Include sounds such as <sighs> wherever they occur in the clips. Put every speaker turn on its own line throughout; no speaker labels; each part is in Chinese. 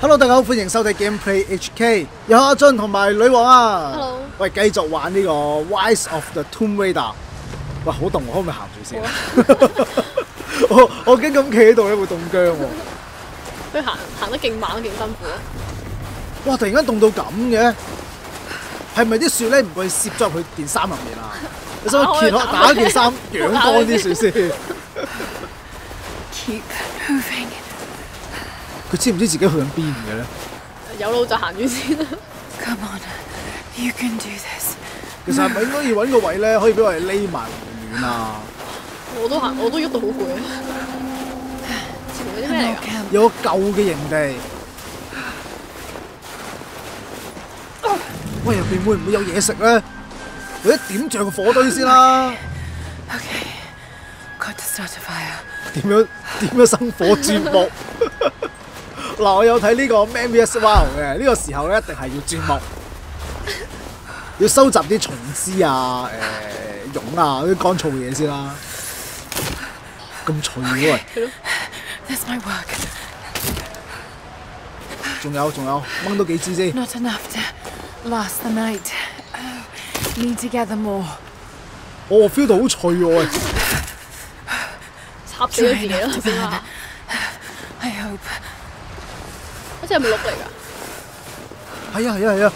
Hello，大家好，歡迎收睇 Gameplay HK，有阿俊同埋女王啊。
Hello
喂，繼續玩呢個 Wise of the Tomb Raider。喂，好凍喎，可唔可以行住先？<laughs> 我我驚咁企喺度咧會凍僵喎。
佢行行得勁慢都勁辛苦咯。
哇！突然間凍到咁嘅，係咪啲雪咧唔會攝咗入去件衫入面啊？你想揭開打開件衫養乾啲雪先
？Keep moving.
佢知唔知自己去緊邊嘅咧？
有路就行住先啦。
Come on. You can do this.
其實係咪應該要揾個位咧，可以俾我哋匿埋回暖啊？
我都行，我都喐到好攰啊。前面啲咩嚟㗎？
有個舊嘅營地。喂，入邊會唔會有嘢食咧？或者點着個火堆先啦
？Okay. Got to start a fire.
點樣點樣生火鑽木？<laughs> 嗱，我有睇呢個 Memories Wow 嘅，呢個時候咧一定係要鑽木，要收集啲松枝啊、誒、蛹啊嗰啲乾燥嘢先啦。咁脆嘅喂
，That's my work.
仲有仲有掹多幾支先。
Not enough to last the night. Oh, need to gather more.
我 feel 到好脆喎喂。
插死咗自己啦，先啦。
I hope.
好似係咪鹿嚟㗎？
係啊係啊係啊！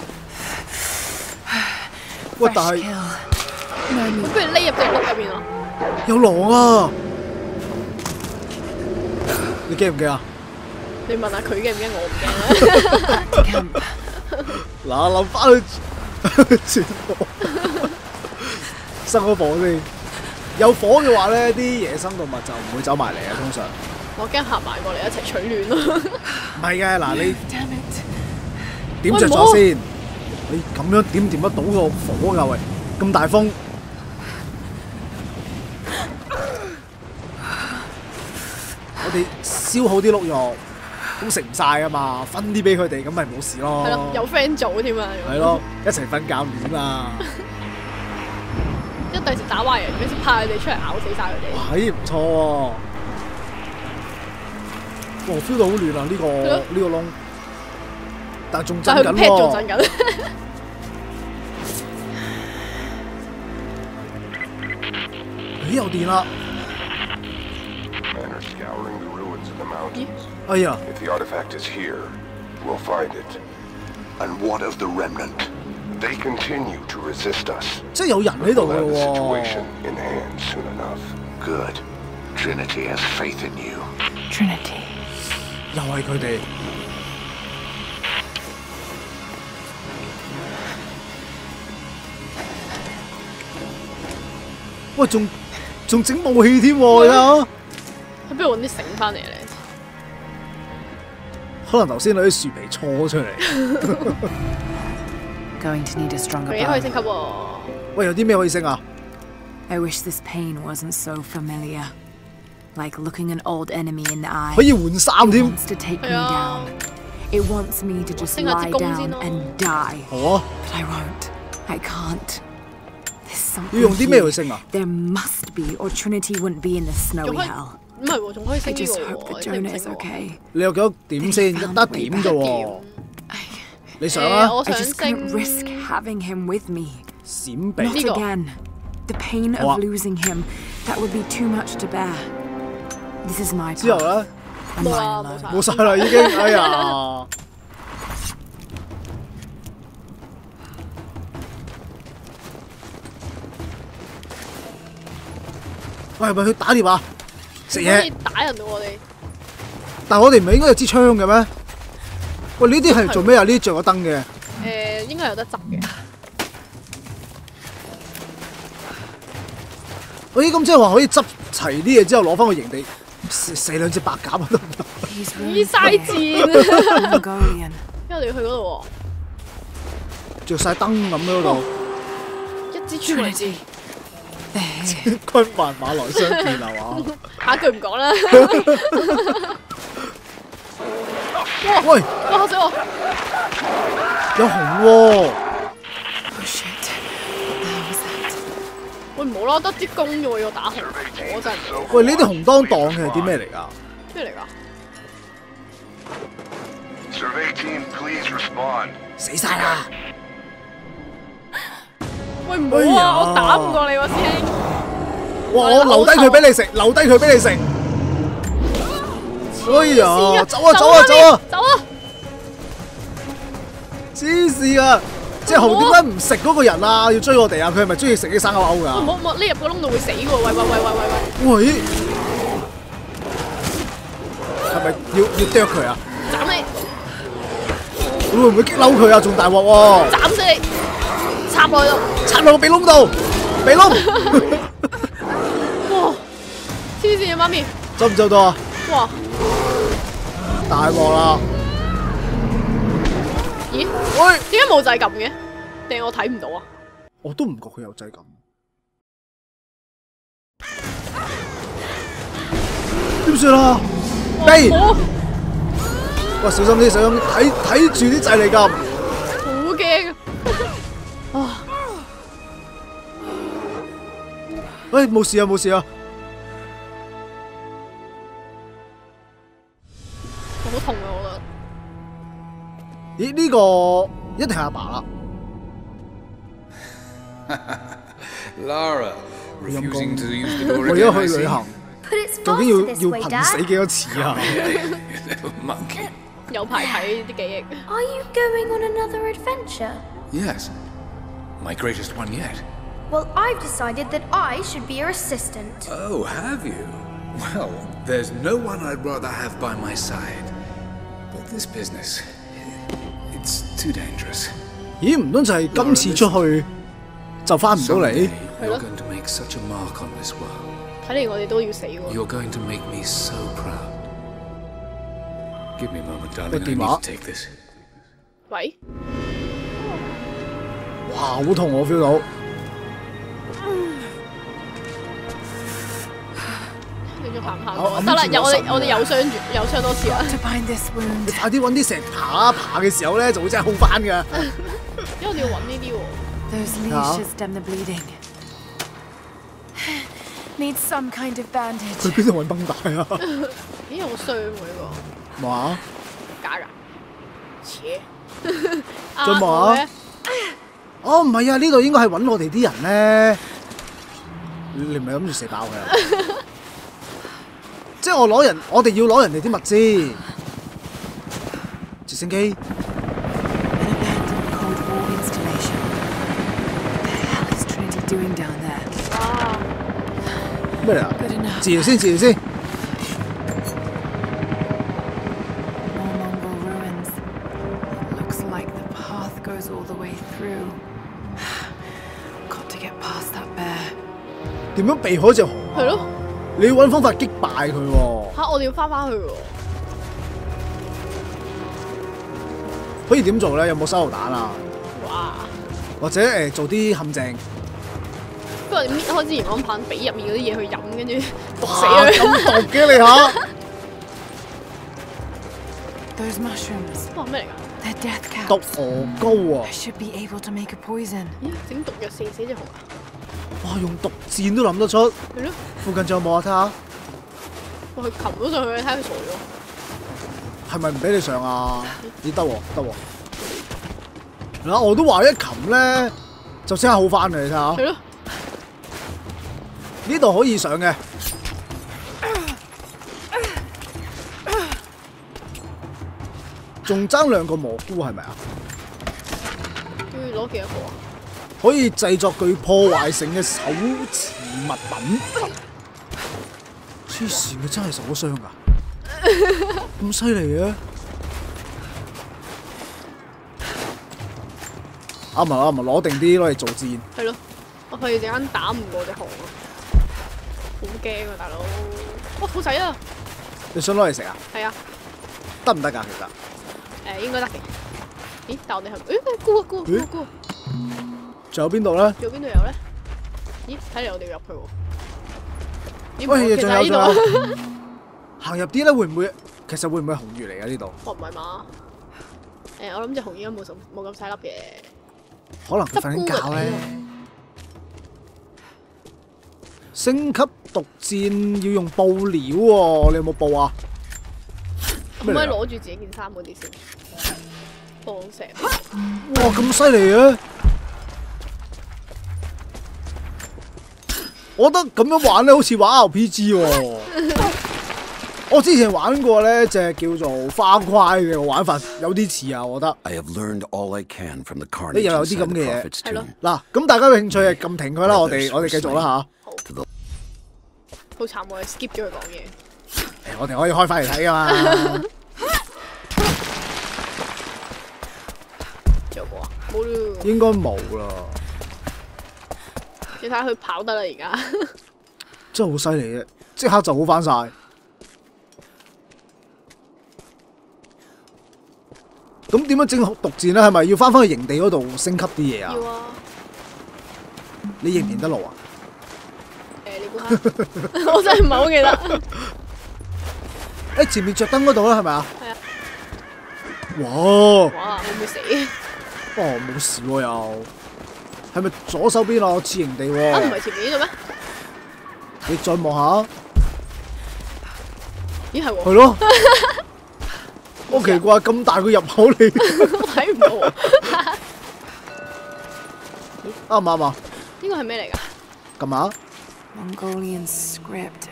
喂，但
Fresh
係
kill. No
咁
need.
不如匿入隻鹿入邊啊！
有狼啊！你驚唔驚啊？
你問下佢驚唔驚？我唔驚啦。<laughs>
嗱，諗翻去 <laughs> 生咗火先。有火嘅話咧，啲野生動物就唔會走埋嚟啊。通常
我驚行埋過嚟一齊取暖咯。
唔係嘅，嗱你.點着咗先？你咁樣點掂得到個火㗎？喂，咁大風！我哋燒好啲碌肉，都食唔晒啊嘛，分啲俾佢哋，咁咪冇事咯。
係咯，有 friend 做添啊！
係咯，一齊瞓覺暖啊！<laughs>
一第時打壞人嗰時派佢哋出嚟咬死晒佢哋。
係唔錯喎。哇，feel 到好暖啊！呢、個
咯
呢個窿，但係仲震緊
但係佢 pad 仲震
喎。
緊。<laughs>
咦，有電啦哎呀
，If the artifact is here, we'll find it. And what of the remnant? They continue to resist us.
即係有人喺度
We'll have the
喎
situation。in hand soon enough. Good. Trinity has faith in you.
Trinity.
又係佢哋。喂，仲仲整武器添喎而家，
喺邊度揾啲繩翻嚟咧？
可能头先攞啲树皮搓出嚟。
Going <laughs> to need a stronger
佢已经可以
bow.
升级喎。
喂，有啲咩可以升啊？
I wish this pain wasn't so familiar. Like looking an old enemy in the eye.
可以换衫
It
添。
wants to take me
系啊
down. It wants me to just
升下
lie
支弓
down
先咯
and die.
好啊，
But I won't. I can't. There's
要用
something
啲咩去
here.
升啊？
There must be, or Trinity wouldn't be in the
仲
snowy
可以
hell.
唔係喎，仲可以個
hope
喎.
你有幾多點先？一得點啫喎。你想啊？
我
I
想
just
升
risk having him with me.
閃避
Not again. The pain of losing him, that would be too much to bear. This is my
之後
path,
咧
mine
啦，冇晒。
啦，已經。哎呀！喂，係咪去打獵啊？食嘢？
打人喎，我哋
但係我哋唔係應該有支槍嘅咩？喂，呢啲係做咩啊？呢啲着咗燈嘅。
誒應該有得執嘅。
喂，咁即係話可以執齊啲嘢之後攞翻個營地射射兩隻白鴿啊得唔得
戰
，Mongolian.
因為你要去嗰度
着晒燈咁嗰度，
一支穿為止
Trinity.，There.
軍萬馬來相見係嘛？
下一句唔講啦。
喂，
哇！嚇死我！
有紅喎
！Oh shit. What the hell was that?
喂，唔好啦，得啲弓啫喎，要打紅我真係
喂，呢啲紅當當嘅係啲咩嚟㗎？
咩嚟㗎
？Survey team, please respond.
死晒啦！
喂，唔好
哎呀
啊！我打唔過你喎，師兄。
哇！我留低佢俾你食，留低佢俾你食。哎呀！走啊走啊走啊！
走啊！
黐線啊！即係熊點解唔食嗰個人啊？要追我哋啊？佢係咪中意食啲生勾勾
噶唔？好唔好匿入個窿度會死喎！喂喂喂喂喂喂，
喂，係咪要要啄佢啊？
斬你！
會唔會激嬲佢啊？仲大鑊喎！
斬死你！插落去度！
插落個鼻窿度，鼻窿 <laughs>
哇！黐線嘅，媽咪！
執唔執到啊？
哇！
大鑊啦！
咦？
喂，
點解冇掣撳嘅？定係我睇唔到啊？
我都唔覺佢有掣咁。點算啊？飛！
好
喂，小心啲，小心啲，睇睇住啲掣嚟撳。喂，冇事啊，冇事啊。
好痛啊！我覺得。
咦？呢個一定係阿爸啦。
Lara, refusing to use the door
為
again,
咗
I
去旅.行，究竟要要瀕死.幾多次啊？
有排睇啲記憶。
Are you going on another adventure?
Yes. My greatest one yet.
Well, I've decided that I should be your assistant.
Oh, have you? Well, there's no one I'd rather have by my side. But this business, it's too dangerous.
咦？唔通就系今次出去就翻唔到
Someday
嚟？
you're going to make such a mark on this world.
睇嚟我哋都要死喎。
You're going to make me so proud. Give me a moment, darling. I
Put him
need
up.
to take this.
喂，
哇！好痛我 feel 到。
仲行唔
我
行？得啦，有我哋我哋有傷住，有傷多次啦。
To bind this
你
wound.
快啲揾啲石爬一爬嘅時候咧，就會真係好翻㗎。<laughs>
因為我哋要揾呢啲喎。
Those leashes stem the bleeding. <sighs> Need some kind of bandage.
邊度揾繃帶啊？<laughs>
咦，有冇傷喎呢
哇！
個？假㗎？切！
再望下
啊
哦，唔係啊，呢度應該係揾我哋啲人咧。你唔係諗住射爆佢啊？即係我攞人，我哋要攞人哋啲物資。直升機
An abandoned Cold War installation. What the hell is Trinity doing down there?
啊！
咩嚟啊.治療先，治療先。
More Mongol ruins. Looks like the path goes all the way through. Got to get past that bear.
點樣避開只熊？
係咯，
你要揾方法擊敗佢喎。
嚇我哋要翻返去喎。
可以點做咧？有冇手榴彈啊？
哇！
或者誒、呃做啲陷阱？
不過你搣開支熒光棒，俾入面嗰啲嘢去飲，跟住毒死！佢。
咁毒嘅你嚇
！Those mushrooms.
哇咩嚟㗎
？They're death
毒
caps.
鵝膏
I
啊
！should be able to make a poison.
咦，整毒藥射死只熊啊？
哇！用毒箭都諗得出。
係咯，
附近仲有冇啊？睇下
我去擒咗上去，睇下佢傻咗。
係咪唔俾你上啊？咦得喎，得喎。嗱，我都話一擒咧就即刻好翻嚟，你睇下
係。咯，
呢度可以上嘅。仲爭兩個蘑菇係咪啊？
要攞幾多個啊？
可以製作具破壞性嘅手持物品。黐線佢真係受咗傷㗎，<laughs> 咁犀利嘅。啱啊啱啊，攞定啲攞嚟做箭。
係咯，我費事陣間打唔過只熊啊！好驚啊，大佬！哇，好仔啊！
你想攞嚟食啊？
係啊，
得唔得㗎？其實
誒應該得嘅。咦？但我哋係誒沽啊沽啊沽啊沽啊！
仲有邊度咧？
仲有邊度有咧？咦？睇嚟我哋要入去喎。咦
喂，
其
仲有仲。有，<laughs> 行入啲咧會唔會？其實會唔會係紅魚嚟㗎呢度？
哦，唔係嘛？誒，我諗只熊應該冇咁冇咁細粒嘅。
可能佢瞓緊覺咧。升級毒箭要用布料喎、你有冇布啊？
可唔可以攞住自己件衫嗰啲先？放石。
哇，咁犀利嘅！我覺得咁樣玩咧，好似玩 RPG 喎、<laughs> 我之前玩過咧，隻叫做花塊嘅玩法有啲似啊，我覺得。
I have learned all I can from the
你又有啲咁嘅嘢
Prophet's
係咯
嗱，咁大家有興趣係撳停佢啦，我哋我哋繼續啦吓。
好慘，我哋 skip 咗佢講嘢。
我哋可以開翻嚟睇噶嘛。<laughs>
做过冇啊？冇咯。
應該冇啦，
你睇下佢跑得啦，而家。
真係好犀利嘅，即刻就好翻晒。咁點樣整毒箭咧？係咪要翻返去營地嗰度升級啲嘢啊
要？啊。
你認唔認得路啊？
誒，你估下？<laughs> 我真係唔係好記得。
誒前面着燈嗰度啦，係咪啊？
係啊。
哇！
哇！會唔會死？
哦，冇事喎又，係咪左手邊啊？我似營地喎。
啊，唔係前面呢度咩？
你再望下，
咦係喎，
係咯。<laughs> 好奇怪，咁大個入口你
睇唔到喎。<laughs>
啱唔啱啊？
呢個係咩嚟㗎？
咁啊。
Mongolian script.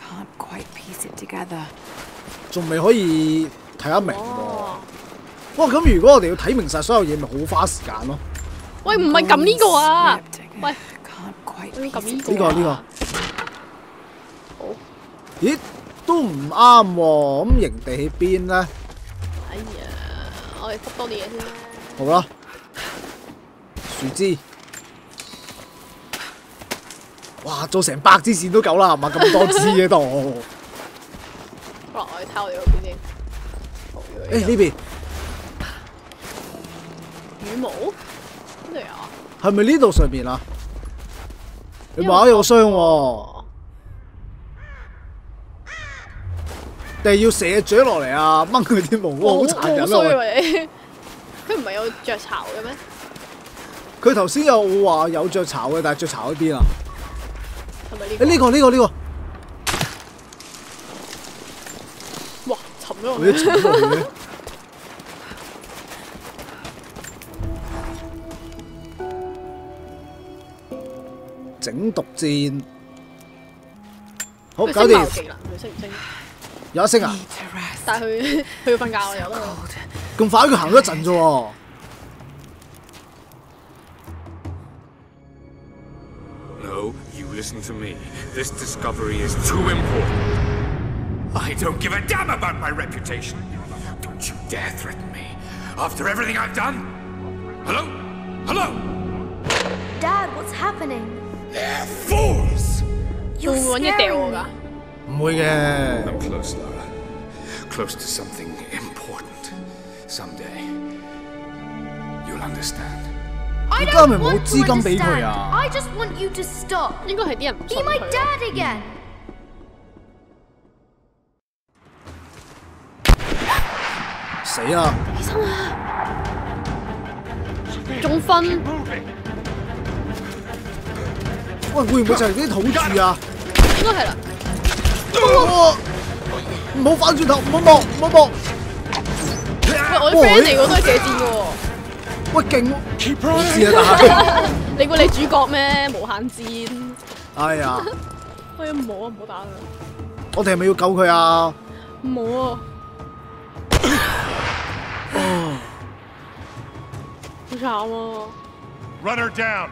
Can't quite piece it together.
仲未可以睇得明喎。
哦，
哇！咁如果我哋要睇明晒所有嘢，咪好花時間咯。
喂，唔係撳呢個啊！喂撳呢個
呢個呢
啊
個，咦，都唔啱喎。咁營地喺邊咧？
哎呀，我哋執多啲嘢先啦。
好啦，樹枝。哇！做成百支線都夠啦，係嘛？咁多支喺度。
好啦，我哋睇我哋嗰邊先。好
誒呢邊
羽毛？
係咪呢度上面啊？你話有傷喎，定係要射嘴落嚟啊？掹佢啲毛，好殘忍啊！
佢唔係有雀巢嘅咩？
佢頭先有話有雀巢嘅，但係雀巢喺邊啊？誒
係咪呢個？
呢個呢個呢個，
哇！沉咗落去。
整毒箭，好搞掂
佢升爆，技能，佢升唔升？
有一聲啊
係佢佢要瞓覺，我由得佢。
Cold.
咁快佢行咗一陣啫喎。
No, you listen to me. This discovery is too important. I don't give a damn about my reputation. Don't you dare threaten me. After everything I've done? Hello? Hello?
Dad, what's happening?
They're fools!
会
You're
唔会揾嘢掉我
scaring
㗎
me.？
唔会嘅，
I'm close, Lara. Close to something important. Someday, you'll understand.
I
而家咪
don't
冇
want
资
to
金俾佢
understand.
啊！
I just want you to stop.
应该系啲人唔
Be
信
my
佢。
dad again.
死啦！
仲瞓，
喂，會唔會就係啲土著啊？
應該係啦。
唔好翻轉頭，唔好望，唔好望。
喂，我啲 friend 嚟，我都係射箭嘅喎。
喂，勁喎！知啊，但係，<laughs>
你估你主角咩？無限箭。
哎呀，
喂，唔好啊，唔好打佢。
我哋係咪要救佢啊？
唔好啊。好慘啊
！！Runner down.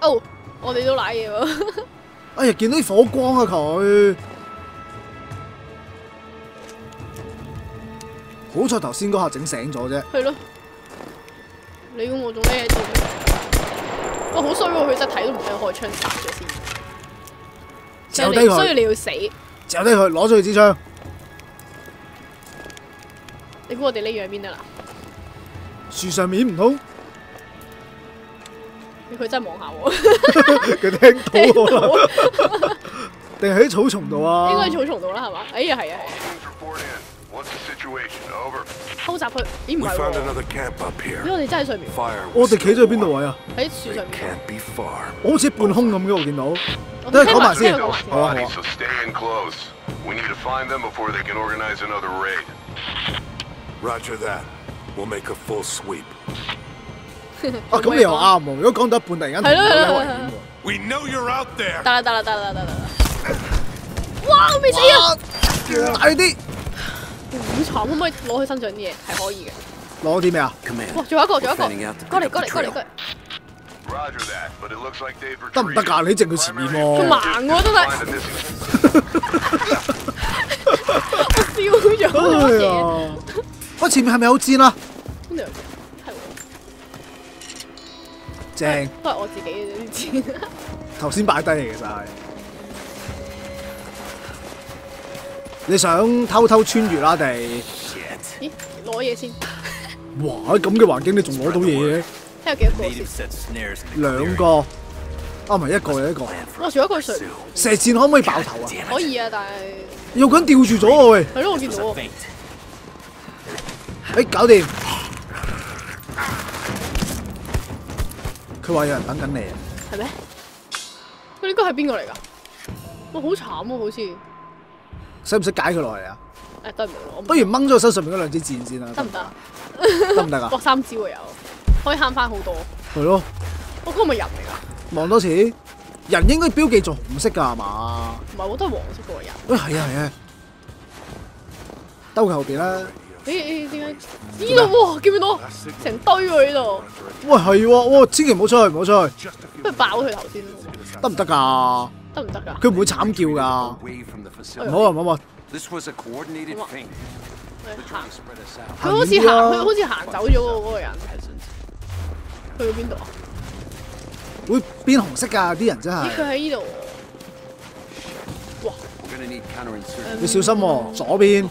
哦，我哋都濑嘢喎。
哎呀，見到啲火光啊佢！好彩頭先嗰下整醒咗啫。
係咯。你估我仲咩？哇，好衰喎！佢真係睇都唔睇，開槍殺咗先。
嚼低
所以你所以，你要死。
嚼低佢，攞咗佢支槍。
你估我哋匿咗喺邊啊啦？
樹上面唔通
佢真係望下我，
佢聽
聽
到
到
啊？定係喺草叢度啊？
應該喺草叢度啦，係嘛？哎呀，係啊，係啊。
Report in. What's the situation? Over.
偷襲佢，咦唔係喎
up
咦我哋真係喺上面
，Fire.
我哋企咗去邊度位啊？
喺樹上面。
Can't be far.
我好似半空咁嘅，我見到。
我
等佢講埋先好啊好啊
so stay in close. We need to find them before they can organize another raid. Roger that. We'll make a full sweep. <laughs>
啊，咁你又啱喎。如果講到一半突然間停咗
係咯係
咧，危險喎。
We know you're out there.
得啦得啦得啦得啦得啦！哇，我未死啊！
大啲，
好慘，可唔可以攞佢身上啲嘢？係可以嘅。
攞啲咩啊？
哇，仲有一個，仲有一個，過嚟過嚟過嚟嚟。
Roger that, but it looks like they've
得唔得㗎？你淨佢前面
佢
喎。
盲喎，真係 <laughs> 我燒咗
哎
嘢。
呀！<laughs> 喂，前面係咪有箭啊？正，
都係我自己嘅啫啲錢。<laughs>
頭先擺低嚟嘅就係。你想偷偷穿越啦地？
咦，攞嘢先，
哇！喺咁嘅環境你仲攞到嘢嘅？
睇下幾多個先。
set snares in the
兩個，啊唔係一個有一個。
哇，仲有一個水
射箭可唔可以爆頭啊？
可以啊，但係
有個人吊住咗我喂！
係咯，我見到喎。
feint.
誒搞掂。佢話有人等緊你啊！
係咩？佢呢個係邊個嚟㗎？哇，好慘喎，好似
使唔使解佢落嚟啊？
得唔得？
不如掹咗佢身上面嗰兩支箭先啦。
得唔得啊？
得唔得啊？<laughs>
搏三招啊有，可以慳翻好多。
係咯，
我嗰個咪人嚟㗎？
望多次。人應該標記做紅色㗎係嘛？
唔係我，都係黃色嗰個人。
喂，係啊係啊，兜佢後邊啦。
咦，点解？呢度哇，见唔到？成堆喎呢度。
喂，系喎、哇，千祈唔好出去，唔好出去。
不如爆佢头先。
得唔得噶？
得唔得噶？
佢唔会惨叫
噶。
唔好啊，唔好啊。
This was a coordinated thing.
佢好似行，佢好似行走咗嗰个人。去到边度啊？
会变红色噶，啲人真
系。佢喺呢度。
哇！
你小心喎、左
边。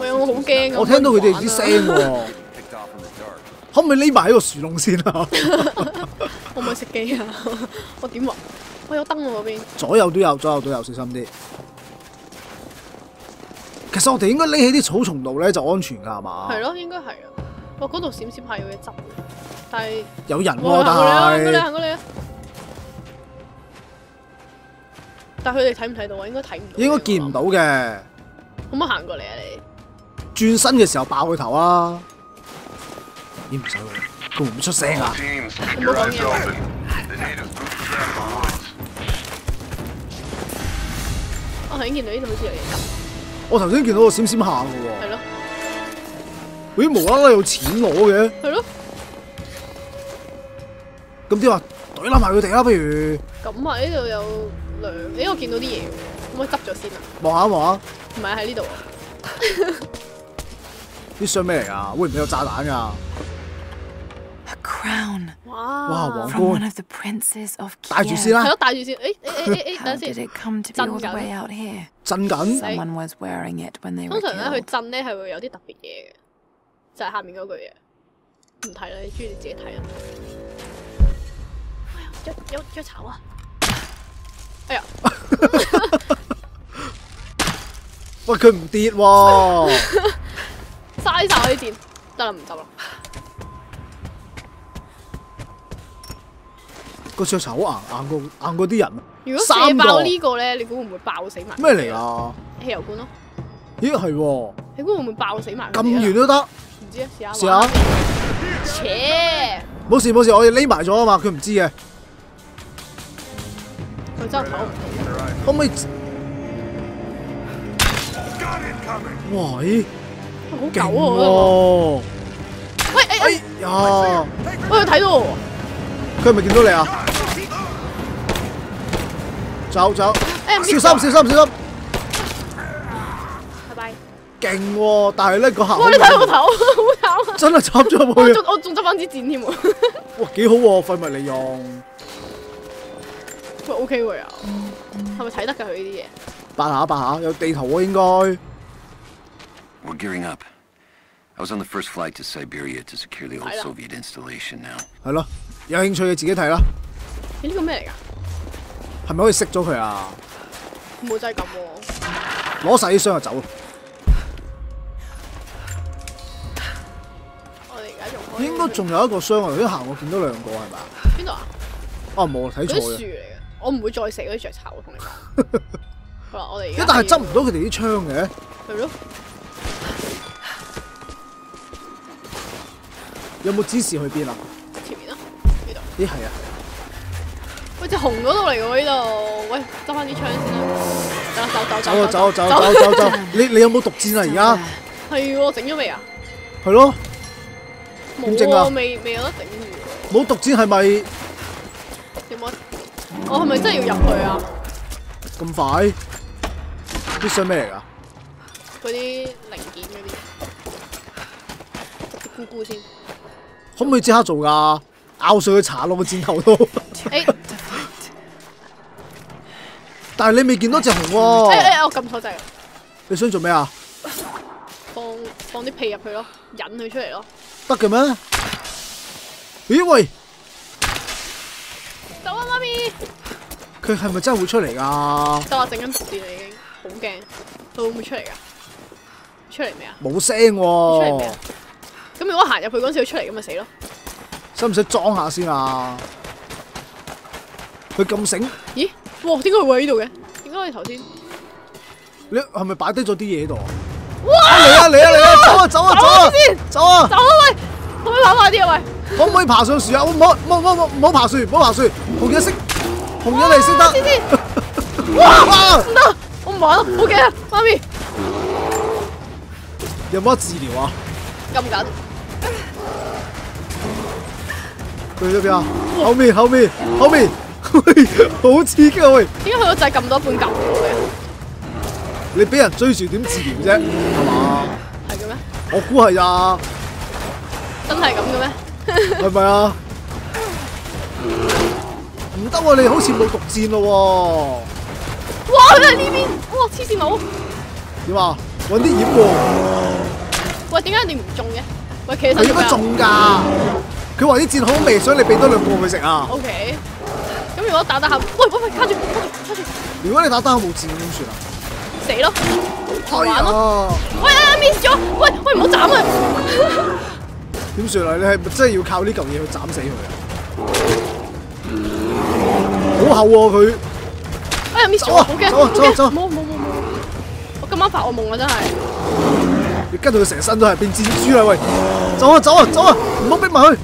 喂，我好驚啊！
我聽到佢哋啲聲喎. <laughs> 可唔可以匿埋喺個樹窿先啊？<laughs>
可唔可以熄機啊？<laughs> 我點話？我有燈喎嗰邊。
左右都有，左右都有，小心啲。其實我哋應該匿喺啲草叢度咧就安全㗎係嘛？
係咯，應該係啊。哇，嗰度閃閃下有嘢執嘅，但係
有人喎，
哇行過嚟啊，行過嚟啊，
但係
行過嚟啊！但係佢哋睇唔睇到啊？應該睇唔到。
應該見唔。到嘅。
可唔可以行過嚟啊？你
轉身嘅時候爆佢頭啊！咦唔使喎，佢會唔會出聲啊
woods.
我頭先見到呢度好似有嘢執，
我頭先見到個閃閃下嘅喎，
係咯，
咦無啦啦有錢攞嘅，
係咯。
咁點啊？懟冧埋佢哋啦，不如
咁啊，呢度有兩，咦，我見到啲嘢喎，可唔可以執咗先啊？
望下望下
唔係喺呢度啊，
啲箱咩嚟噶？会唔会有炸弹噶？
皇冠
哇！
哇！皇冠戴住先啦，
系咯，戴住先。诶诶诶
诶，
等
阵
先，
震
紧。震紧。
通常咧，佢震咧系会有啲特别嘢嘅，就系下面嗰句嘢。唔睇啦，你中意自己睇啦。哎呀，有有有巢啊！哎呀！<laughs>
喂，佢唔跌喎！
嘥晒我啲電，得啦，唔得啦。
個雀巢好硬，硬過硬過啲人。
如果射爆呢個咧，你估會唔會爆死埋？
咩嚟？啊？
汽油罐咯，
咦係喎，
你估會唔會爆死埋？
咁遠都得，
唔知啊，試下。
試下。
切！
冇事冇事，我哋匿埋咗啊嘛，佢唔知嘅，
佢真係唞唔
可唔可以？哇咦，
到，好
勁
狗啊！我
喎！
喂誒誒，
哎呀，
喂佢睇到我
佢係咪見到你啊？走走，小心小心小心，
拜拜。
勁喎！但係咧個效
哇！你睇我頭，好慘啊！
真係插咗入去，
我仲我仲執翻支箭添喎。
哇幾好喎！廢物利用，
喂，OK 喎又，係咪睇得㗎佢呢啲嘢？
八下八下有地圖喎應該。
gearing up. I was on the first flight to siberia to secure the old soviet installation now.
系咯有兴趣嘅自己睇啦。
你呢个咩嚟噶
系咪可以熄咗佢啊？
冇制咁喎。
攞晒啲箱就走。我哋而家用应该仲有一个箱啊行我见到两个系嘛
边度啊？
哦冇睇错树
嚟嘅。我唔会再食啲雀巢同你讲 <laughs> 我哋
一但系执唔到佢哋啲窗嘅。
系咯。
有冇指示去邊啊？
前面啊，呢度。
咦係啊，
喂，隻熊嗰度嚟嘅喎呢度，喂，執翻啲槍先啦。得啦，走走
走啊
走
走走走走走！<laughs> 你你有冇毒箭啊？而家
係喎，整咗未啊？
係咯，
冇
啊
喎，未未有得整住
冇毒箭係咪
喎。有冇？我係咪真係要入去啊？
咁快？啲箱咩嚟㗎？
嗰啲零件嗰啲，執啲菇菇先。
可唔可以即刻做㗎？拗碎佢搽落個箭頭度。但係你未見到隻熊
誒
喎，
誒，我撳錯掣，
你想做咩啊？
放放啲屁入去咯，引佢出嚟咯。
得嘅咩？咦喂，
走啊，媽咪！
佢係咪真係會出嚟㗎？
得啦，整緊毒箭啦已經，好驚，佢會唔會出嚟㗎？出嚟未啊？
冇聲
出嚟未？咁如果行入去嗰陣時佢出嚟咁咪死咯。
使唔使裝下先啊？佢咁醒，
咦？哇！點解佢會喺呢度嘅？點解你頭先？
你係咪擺低咗啲嘢喺度啊？哇！嚟啊嚟啊嚟啊！走啊走啊走啊！走啊！
走啊喂！可唔可以跑快啲啊喂？
可唔可以爬上樹啊？唔好唔好唔好唔好爬樹，唔好爬樹。紅嘢識，紅嘢你識
黐
得。
線！<laughs>
哇！
唔得，我唔玩啦，好驚啊！媽咪，
有冇得治療啊？
撳緊。
去咗邊啊？後面後面後面，喂，好刺激啊喂！
點解佢個掣撳多一半撳唔到嘅？
你俾人追住點治療啫？係嘛？
係嘅咩？
我估係啊，
真係咁嘅咩？
係咪啊？唔得喎，你好似冇毒箭咯
哇！呢邊，哇！黐線佬！
喎，點啊？揾啲掩喎，
喂，點解你唔中嘅？喂，企起
係應該
身做咩啊
中㗎。佢話啲箭好味，所以你俾多兩個佢食啊
！？O K。咁如果打打下，喂喂喂，卡住卡住卡住，
如果你打單冇箭點算啊？
死咯！
係
玩
咯，
喂啊，miss 咗！喂喂，唔好斬啊！
點算啊？你係咪真係要靠呢嚿嘢去斬死佢啊？好厚喎佢，
哎呀，miss 咗，好驚，
走啊
好驚
走啊走啊
冇冇冇冇！我今晚發惡夢啊，真係。
你跟到佢成身都係變蜘蛛啦喂！走啊走啊走啊！唔好逼埋去！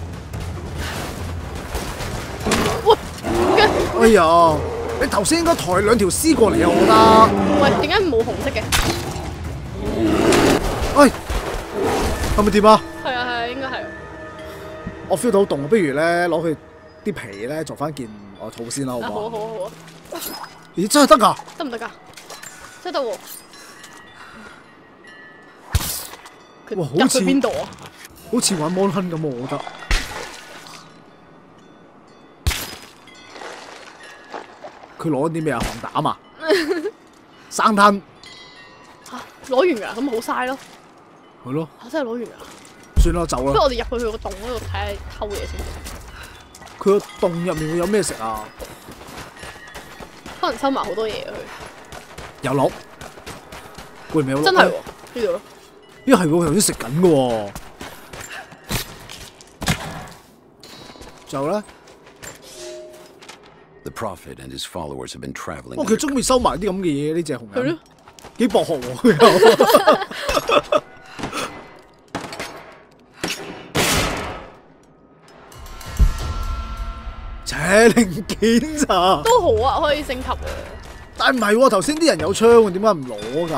哎呀，你頭先應該抬兩條絲過嚟啊！我覺得。
喂，點解冇紅色嘅？
喂，係咪点啊？
係啊係啊，應該係。
我 feel 到好凍，不如咧攞佢啲皮咧做翻件外套先啦，好唔好啊？
好啊好啊，
咦，真係得㗎！
得唔得㗎？真係得喎。
哇好
入
似
去邊度啊？
好似玩摩亨咁喎，我覺得。佢攞啲咩啊？<laughs> 防膽啊？生吞
嚇攞完㗎，咁好嘥咯。
係咯，
嚇真係攞完㗎。
算啦，走啦。
不如我哋入去佢個洞嗰度睇下偷嘢先。
佢個洞入面會有咩食啊？
可能收埋好多嘢佢
有鹿，會唔會有鹿？
真係喎，呢度咯。
咦係喎，佢頭先食緊嘅喎。仲有咧，
The Prophet and his followers have been traveling.
哇！佢中意收埋啲咁嘅嘢，呢只熊人
係咯。
幾博學喎 <laughs> 佢又。<laughs> 扯零件咋？
都好啊，可以升級啊。
但係唔係喎，頭先啲人有槍喎，點解唔攞㗎？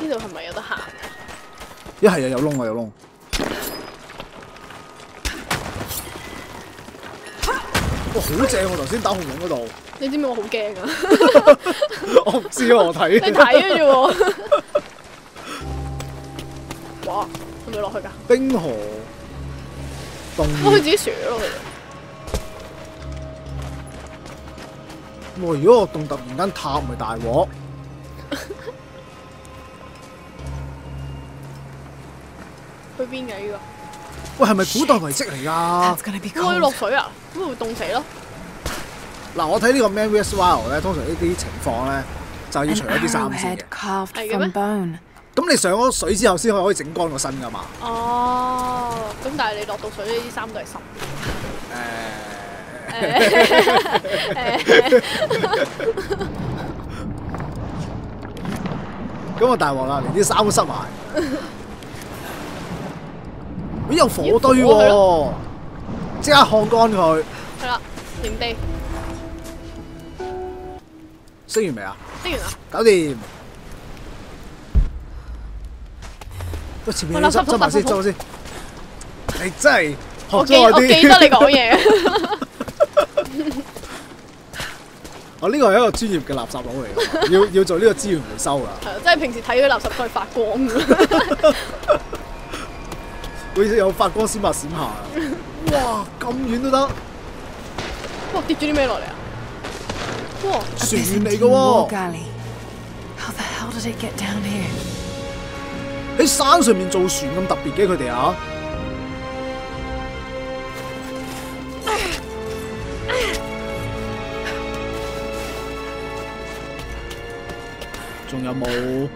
呢度係咪有得行啊？
一係啊有窿啊有窿。哇！好正喎，頭先打紅龍嗰度，
你知唔知我好驚啊？<laughs>
我唔知啊，我睇。
你睇嘅啫喎。<laughs> 哇，係咪落去㗎？
冰河凍
我，佢自己雪咯。
哇！如果我洞突然間塌，咪大鑊。<laughs>
去邊嘅呢個？
喂，係咪古代遺跡嚟㗎
be
會落水啊？咁咪會凍死咯。
嗱，我睇呢個 Man vs Wild 咧，通常呢啲情況咧，就係要除咗啲衫先嘅。
carved
Ay,
from
¿qué
bone.
咁你上咗水之後先可以整乾個身噶嘛？
哦，咁但係你落到水呢啲衫都係濕。<laughs>
咁啊大鑊啦，連啲衫都濕埋。咦有火堆喎，即刻烘乾佢。
係啦，營地
升完未啊？
升完啦，
搞掂。喂，前面
我垃圾
執執埋先，
桶
執埋先。你真係學
我記
咗我
我記得你
啲。
講嘢。<laughs>
我呢個係一個專業嘅垃圾佬嚟㗎，要要做呢個資源回收㗎。<laughs>
係啊，即係平時睇嗰啲垃圾都係發光嘅。<laughs>
會有發光閃下閃下。哇，咁远都得。
哇，跌咗啲咩落嚟啊？哇，
船嚟
噶
喎。
howdiditgetdownhere
喺山上面做船咁特别嘅佢哋啊！仲有冇？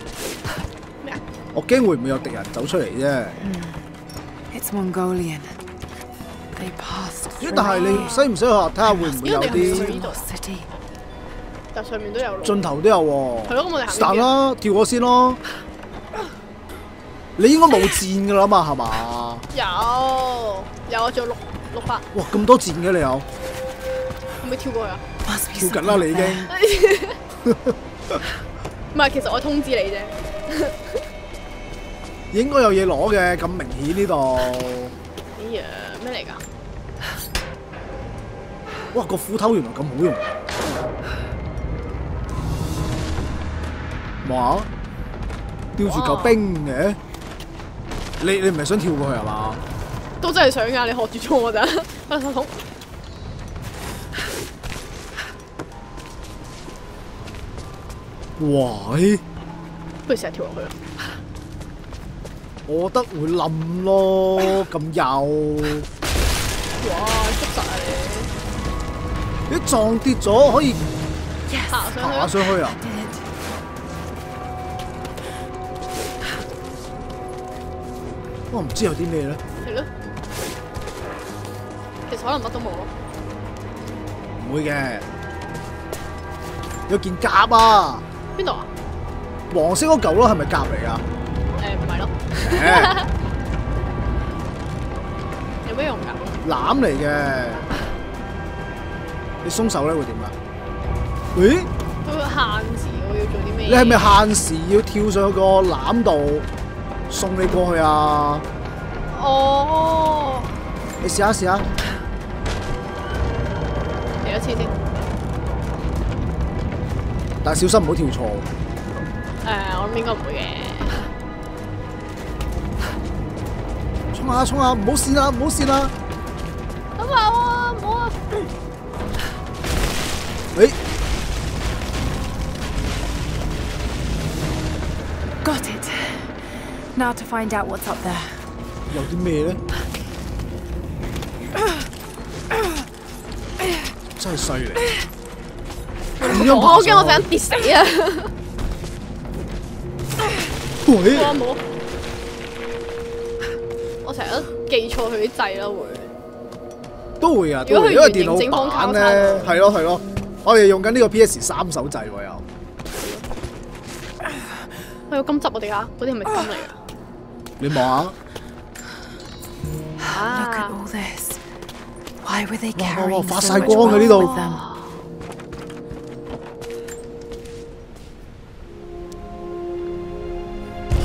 我惊会唔会有敌人走出嚟啫
？It's Mongolian。
咦但係你使唔使話睇下會唔會有啲.
但上面都有路。
盡頭都有喎？
係咯咁我哋行
啦，跳過先咯。你應該冇箭噶啦嘛，係嘛？
有有啊，仲有六六百，
哇，咁多箭嘅你有？
可唔可以跳過去啊
跳緊啦，你已.經。
唔係，其實我通知你啫。
應該有嘢攞嘅，咁明顯呢度。
哎呀，咩嚟㗎？
哇，個斧頭原來咁好用。哇！吊住嚿冰嘅，你你唔係想跳過去係嘛？
都真係想㗎，你學住咗我咋？垃圾桶。<laughs>
哇！
不如成日跳落去啦。
我覺得會冧咯，咁幼，
哇！捉實啊你！
你撞跌咗可以
爬上去
爬
啦。
上去啊.我唔知有啲咩咧，
係咯。其實可能乜都冇咯。
唔會嘅。有件甲啊，
邊度啊？
黃色嗰嚿咯，係咪甲嚟啊？
誒唔係咯。
誒 <laughs>
有咩用㗎？
攬嚟嘅，你鬆手咧會點啊？咦？
佢會限時我要做啲咩？
你係咪限時要跳上個攬度送你過去啊？
哦，
你試下試下，
嚟一次先。
但係小心唔好跳錯。
誒，我諗應該唔會嘅。
衝下衝下，唔好跣啦，唔好跣啦！
Now to find out what's up there.
有啲咩咧？真係犀利！咁樣
我
爬上去
好驚我陣間跌死啊！
喂
哇冇，我成日都記錯佢啲掣啦會。
都會啊，
如果佢
都會，因為電
圓形正方
腦版
交叉
咧，係咯係咯，我哋用緊呢個 PS 三手掣喎又。
喂，有金執我哋啊！嗰啲係咪金嚟㗎？
你望下
，Look at
啊
！all this. Why were they
哇哇哇
carrying
發
so
晒光嘅呢度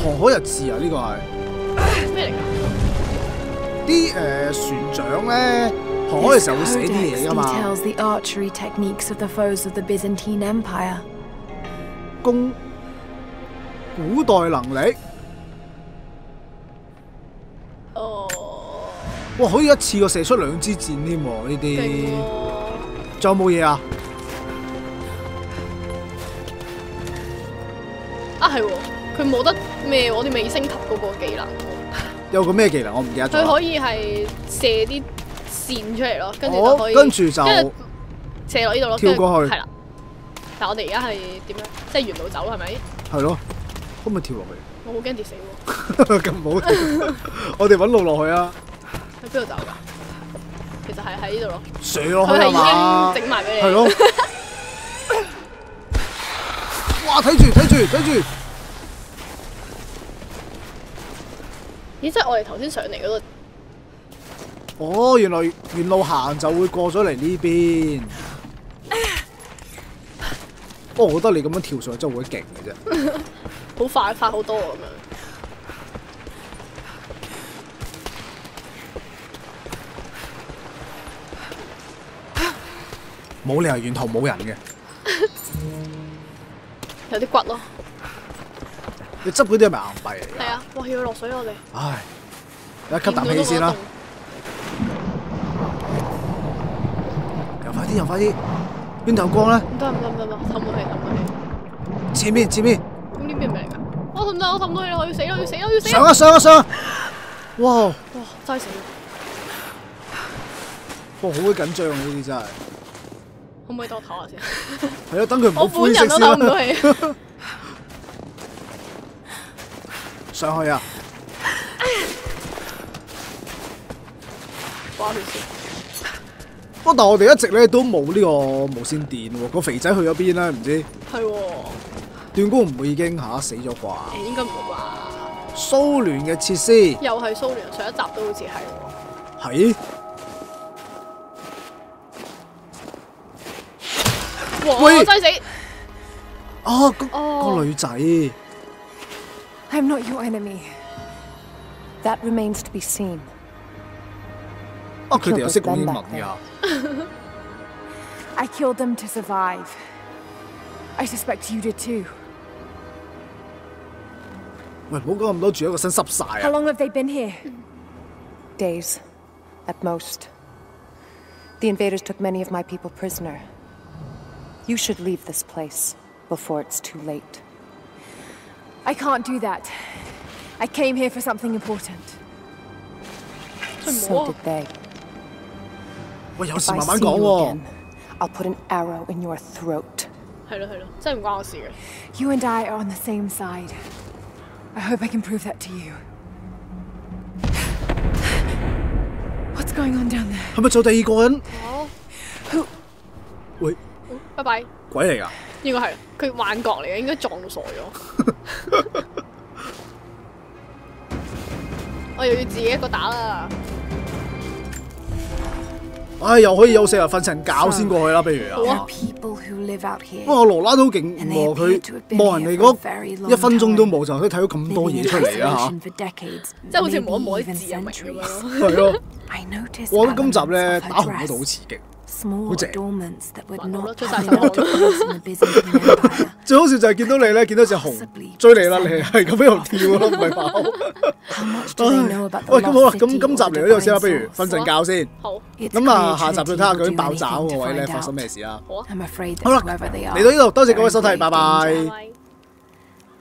航海日誌啊，呢個係
咩嚟㗎？
啲誒船長咧，航海嘅時候會寫啲嘢噶嘛
，details the archery techniques of the foes of the Byzantine Empire.
攻古代能力，哇可以一次過射出兩支箭添喎呢啲，
喎！
仲有冇嘢啊？
啊係喎，佢冇得咩？我哋未升級嗰個技能喎，
有個咩技能我唔記得咗。
佢可以係射啲線出嚟咯，跟住
哦
就可以，
跟住就
射落呢度咯，
跳過去
跟住係啦。但我哋而家係點樣？即係沿路走係咪？
係咯，可唔可以跳落去？
我好驚跌死喎，<laughs>
咁唔好，我哋揾路落去啊！
喺邊度走㗎？其實係喺呢度咯，
射落去係
佢係
嘛
已？經整埋俾你。
係咯。<laughs> 哇！睇住睇住睇住，
咦，即係我哋頭先上嚟嗰度，
哦，原來原路行就會過咗嚟呢邊。<laughs> 不過我覺得你咁樣跳上去真係會勁嘅啫。<laughs>
好快快好多啊咁樣。
冇理由沿途冇人嘅。<laughs>
有啲骨咯。
你執嗰啲係咪硬幣嚟㗎？
係啊，哇！要落水我哋。
唉，一吸啖氣先啦。又快啲，又快啲。邊頭光咧？
唔得唔得唔得唔得，唞唔到氣唞唔到氣。
前面前面，
咁呢邊係咩嚟㗎？我唞唔到，我唞唔到氣啦！我要死啦！我要死啦！我要死
上！啊上啊上啊！哇！哇！
哇！真係死哇！
好鬼緊張啊！呢啲真係。
可唔可以等我唞下先？
係啊，等佢唔好
我本
灰色先
人都唞唔到
啦。
氣。
上去啊！
掛血先。
不過但係我哋一直咧都冇呢個無線電喎，個肥仔去咗邊咧？唔知
係喎，
斷估唔會已經嚇死咗啩？
誒應該唔會啩？
蘇聯嘅設施
又係蘇聯，上一集都好似係喎。
係
哇！
喂
真系死！
啊，嗰
哦
个女仔
I'm not your enemy. That remains to be seen.
啊，佢哋又识讲英文㗎。 <laughs>
I killed them to survive. I suspect you did too.
喂，唔好讲咁多，住一个身湿晒
How
啊！
long have they been here? Days, at most. The invaders took many of my people prisoner. You should leave this place before it's too late. I can't do that. I came here for something important.
真系
So
冇
did
啊！
they.
喂，有
If
事
I
慢慢
see
讲
you
喎
again,。I'll put an arrow in your throat.
系咯系咯，真系唔关我事嘅。
You and I are on the same side. I hope I can prove that to you. What's going on down there?
系咪做第二个人？
哦，
喂，
拜拜。
鬼嚟㗎！
應該係佢幻覺嚟嘅，應該撞到傻咗。<laughs> 我又要自己一個打啦。
唉，又可以休息啊，瞓陣覺先過去啦，不如啊
are。people who live out here.
不過羅拉都勁喎，佢望人哋嗰一分鐘都冇，就可以睇到咁多嘢出嚟啊
decades,
即係好似冇一冇啲字咁.樣咯。
嚇！<laughs> 係咯，我覺得今集咧打紅嗰度好刺激，
small documents that would not <laughs>
最好笑就係見到你咧，見到只熊追你啦，你係咁喺度跳咯，唔係。<laughs> 喂，咁好啦，咁今集嚟到呢度先啦，不如瞓陣覺先。
好。
咁啊，下集再睇下究竟爆炸嗰位咧發生咩事啦。
好啊。
好啦，嚟到呢度，多謝各位收睇，拜
拜。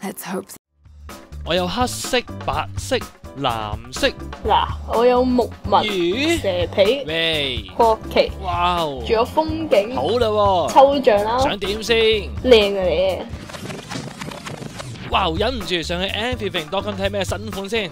Let's hope.
我有黑色、白色。藍色。
嗱，我有木紋、
咦？
蛇皮、
喂！
國旗，
哇哦！
仲有風景、
好啦喎，
抽象啦，
想點先？
靚啊你。
哇！忍唔住上去 Everything.com 睇咩新款先。